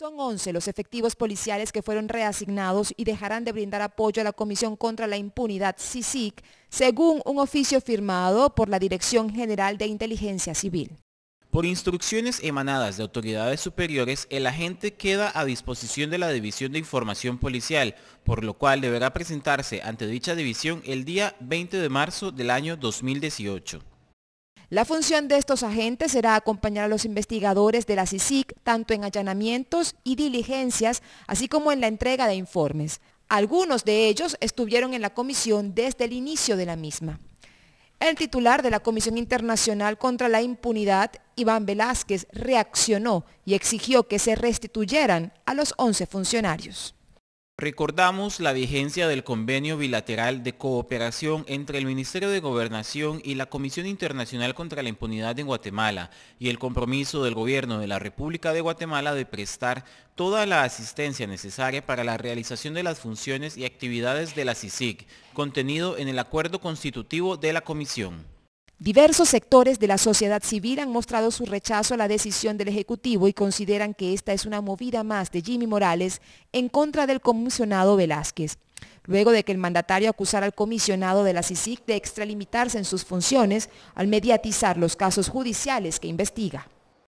Son 11 los efectivos policiales que fueron reasignados y dejarán de brindar apoyo a la Comisión contra la Impunidad CICIC, según un oficio firmado por la Dirección General de Inteligencia Civil. Por instrucciones emanadas de autoridades superiores, el agente queda a disposición de la División de Información Policial, por lo cual deberá presentarse ante dicha división el día 20 de marzo del año 2018. La función de estos agentes será acompañar a los investigadores de la CICIC tanto en allanamientos y diligencias, así como en la entrega de informes. Algunos de ellos estuvieron en la comisión desde el inicio de la misma. El titular de la Comisión Internacional contra la Impunidad, Iván Velázquez, reaccionó y exigió que se restituyeran a los 11 funcionarios. Recordamos la vigencia del convenio bilateral de cooperación entre el Ministerio de Gobernación y la Comisión Internacional contra la Impunidad en Guatemala y el compromiso del Gobierno de la República de Guatemala de prestar toda la asistencia necesaria para la realización de las funciones y actividades de la CICIG, contenido en el acuerdo constitutivo de la Comisión. Diversos sectores de la sociedad civil han mostrado su rechazo a la decisión del Ejecutivo y consideran que esta es una movida más de Jimmy Morales en contra del comisionado Velázquez. Luego de que el mandatario acusara al comisionado de la CICIC de extralimitarse en sus funciones al mediatizar los casos judiciales que investiga.